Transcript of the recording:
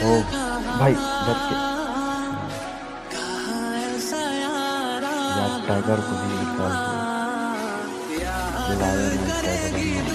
ओ भाई बच के। यार टाइगर को भी निकाल दो। लायन और टाइगर